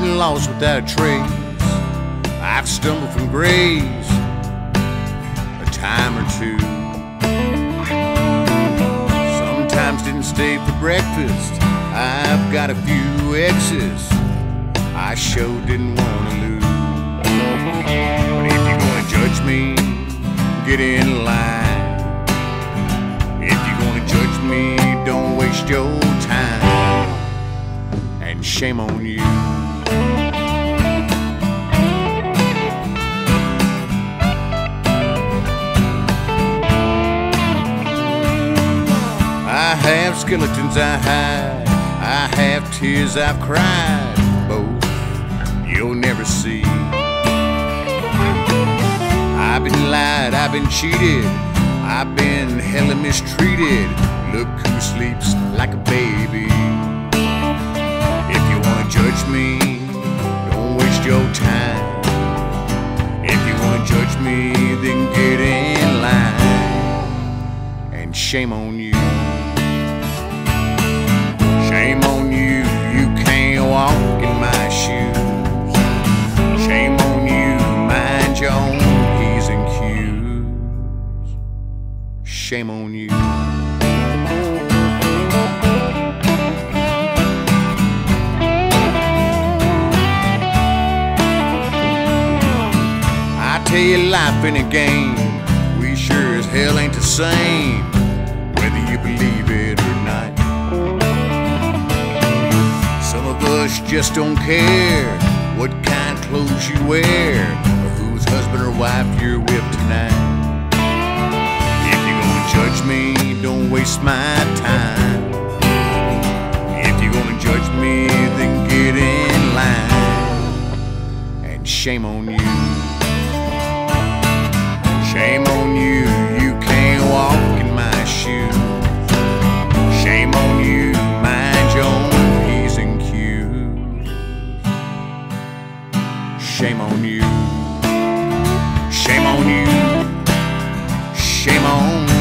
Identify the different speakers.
Speaker 1: lost without a trace. I've stumbled from grace a time or two. Sometimes didn't stay for breakfast. I've got a few exes I sure didn't want to lose. But if you're gonna judge me, get in line. If you're gonna judge me, don't waste your time. And shame on you. Have skeletons I hide. I have tears I've cried. Both you'll never see. I've been lied, I've been cheated, I've been hella mistreated. Look who sleeps like a baby. If you wanna judge me, don't waste your time. If you wanna judge me, then get in line. And shame on you. Shame on you. I tell you, life in a game, we sure as hell ain't the same, whether you believe it or not. Some of us just don't care what kind of clothes you wear or whose husband or wife you're with tonight judge me, don't waste my time. If you're gonna judge me, then get in line. And shame on you. Shame on you, you can't walk in my shoes. Shame on you, mind your own P's and Q's. Shame on you. Shame on you. Shame on